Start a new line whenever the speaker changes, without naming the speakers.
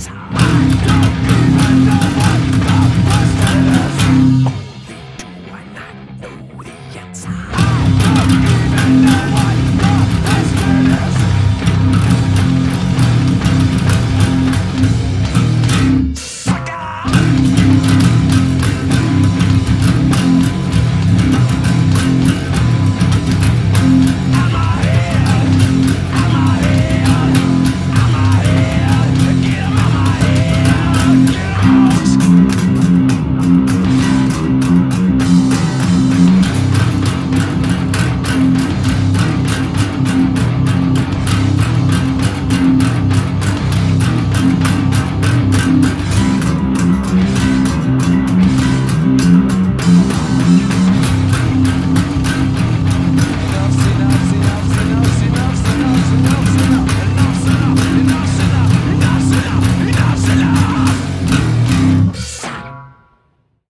场。